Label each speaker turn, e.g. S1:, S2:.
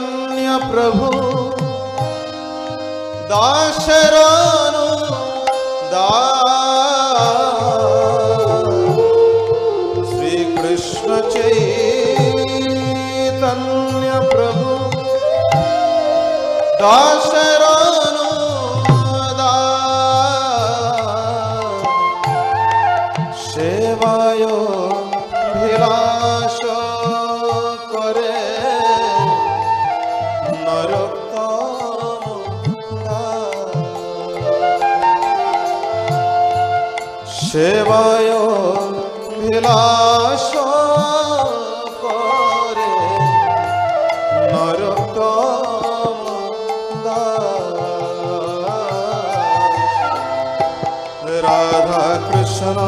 S1: न्यप्रभु दाशरानु दा। श्रीकृष्ण चैतन्य प्रभु दाशरानु दा। सेवायो সেবায় বিলাস করে নরক রাধা কৃষ্ণ।